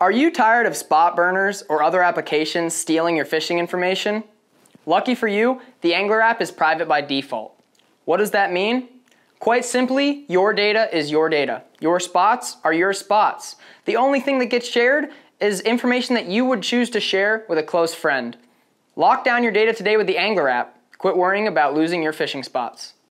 Are you tired of spot burners or other applications stealing your fishing information? Lucky for you, the ANGLR app is private by default. What does that mean? Quite simply, your data is your data. Your spots are your spots. The only thing that gets shared is information that you would choose to share with a close friend. Lock down your data today with the ANGLR app. Quit worrying about losing your fishing spots.